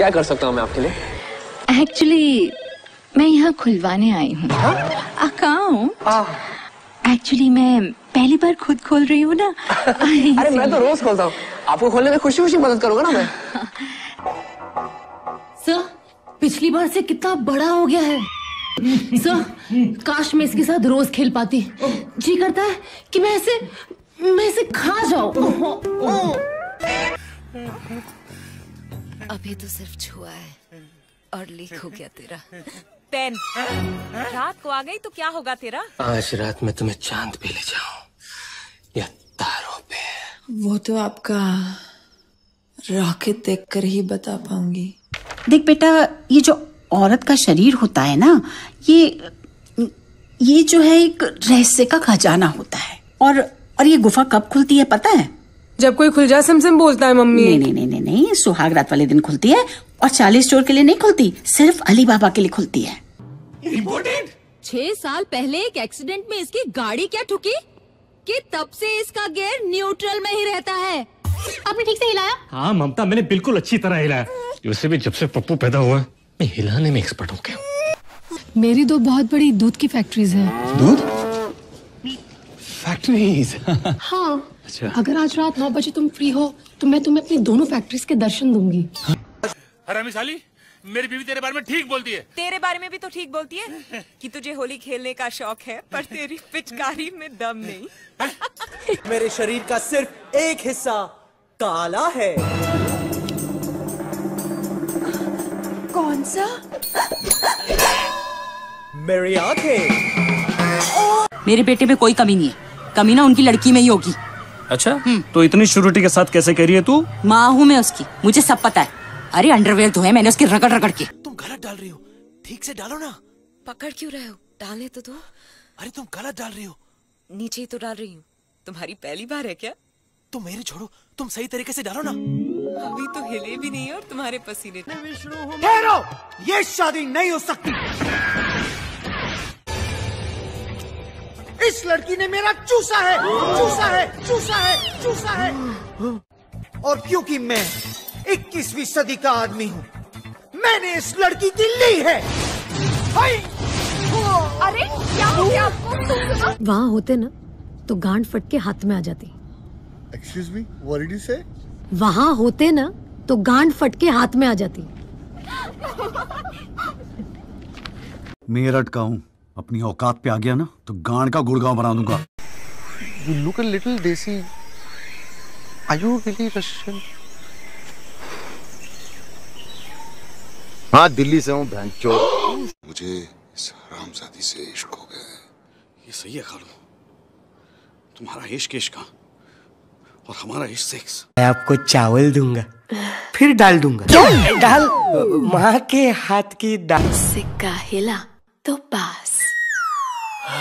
क्या कर सकता हूँ मैं आपके लिए? एक्चुअली मैं यहाँ खुलवाने आई हूँ। अकाउंट एक्चुअली मैं पहली बार खुद खोल रही हूँ ना। अरे मैं तो रोज खोलता हूँ। आपको खोलने में खुशी खुशी मदद करूँगा ना मैं? सर पिछली बार से कितना बड़ा हो गया है। सर काश मैं इसके साथ रोज खेल पाती। जी करता है कि मैं इसे मैं इसे खा जाऊँ। अभी तो सिर्फ़ छुआ है और लीक हो गया तेरा। पेन रात को आ गई तो क्या होगा तेरा? आज रात में तुम्हें चाँद पे ले जाऊँ या तारों पे। वो तो आपका रॉकेट देखकर ही बता पाऊँगी। देख बेटा ये जो औरत का शरीर होता है ना ये ये जो है एक रहस्य का खजाना होता है। और और ये गुफा कब खुलती है पता है? जब कोई खुल जा सिम सिम बोलता है मम्मी। नहीं नहीं नहीं नहीं सुहाग रात वाले दिन खुलती है और चालीस चोर के लिए नहीं खुलती सिर्फ़ अली बाबा के लिए खुलती है। छह साल पहले एक एक्सीडेंट में इसकी गाड़ी क्या ठुकी? कि तब से इसका गियर न्यूट्रल में ही रहता है। आपने ठीक से हिलाया? हाँ ममता मैंने बिल्कुल अच्छी तरह हिलाया। वैसे भी जब से पप्पू पैदा हुआ मैं हिलाने में एक्सपर्ट हो गया मेरी दो बहुत बड़ी दूध की फैक्ट्रीज हैं। दूध? फैक्ट्रीज हाँ अच्छा। अगर आज रात नौ बजे तुम फ्री हो तो मैं तुम्हें अपनी दोनों फैक्ट्रीज के दर्शन दूँगी। हरामी साली मेरी बीवी तेरे बारे में ठीक बोलती है। तेरे बारे में भी तो ठीक बोलती है? कि तुझे होली खेलने का शौक है पर तेरी पिचकारी में दम नहीं। मेरे शरीर का सिर्फ़ एक हिस्सा काला है। कौन सा? मेरी आँखें। मेरे बेटे में कोई कमी नहीं है। कमी ना उनकी लड़की में ही होगी। अच्छा? तो इतनी शुरुटी के साथ कैसे कह रही है तू? माँ हूँ मैं उसकी। मुझे सब पता है। अरे अंडरवेयर धोए मैंने उसके रगड़ रगड़ के। तुम गलत डाल रही हो। ठीक से डालो ना। पकड़ क्यों रहे हो? डालने तो दो। अरे तुम गलत डाल रही हो। नीचे ही तो डाल रही हूँ। तुम्हारी पहली बार है क्या? तुम मेरे छोड़ो। तुम सही तरीके से डालो ना। अभी तो हिले भी नहीं और तुम्हारे पसीने ठहरो। ये शादी नहीं हो सकती। इस लड़की ने मेरा चूसा है चूसा है चूसा है चूसा है। और क्योंकि मैं 21वीं सदी का आदमी हूँ मैंने इस लड़की की ली है। अरे क्या हो गया आपको? वहाँ होते ना तो गांड फट के हाथ में आ जाती। Excuse me, what did you say? वहाँ होते ना तो गांड फट के हाथ में आ जाती। मेरठ का हूँ अपनी औकात पे आ गया ना तो गांड का गुड़गांव बना दूँगा। You look a little desi. Are you really Russian? हाँ दिल्ली से हूँ बहन मुझे इस हरामजादी से इश्क हो गया है। ये सही है खालू। तुम्हारा इश्क इश्क का और हमारा इश्क सेक्स। मैं आपको चावल दूँगा फिर डाल दूँगा। डाल माँ के हाथ की दाल। सिक्का हिला तो पास। क्या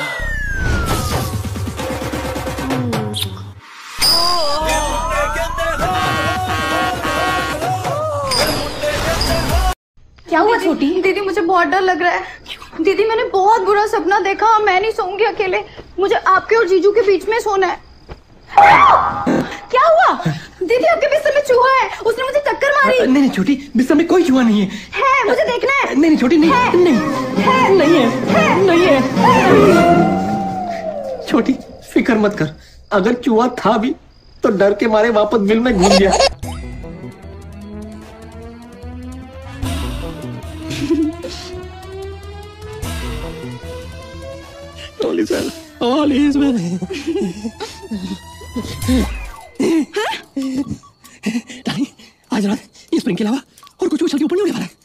हुआ छोटी? दीदी मुझे बहुत डर लग रहा है। दीदी मैंने बहुत बुरा सपना देखा मैं नहीं सोऊँगी अकेले। मुझे आपके और जीजू के बीच में सोना है। क्या हुआ? दीदी आपके बिस्तर में चूहा है। उसने मुझे टक्कर मारी। नहीं नहीं छोटी बिस्तर में कोई चूहा नहीं है। है मुझे देखना है। नहीं नहीं छोटी नहीं है। नहीं है। नहीं। है। छोटी फ़िक्र मत कर अगर चूहा था भी तो डर के मारे वापस बिल में घूम गया All is well. All is well. आज रात ये स्प्रिंग के अलावा और कुछ उछल के ऊपर नहीं उड़े वाला है